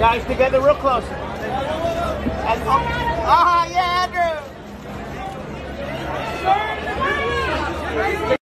Guys, together real close. And, oh, ah, yeah, Andrew!